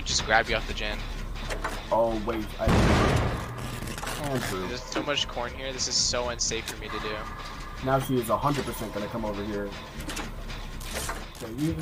could just grab you off the gen. Oh wait, I. There's so much corn here. This is so unsafe for me to do. Now she is 100% gonna come over here. Okay, you...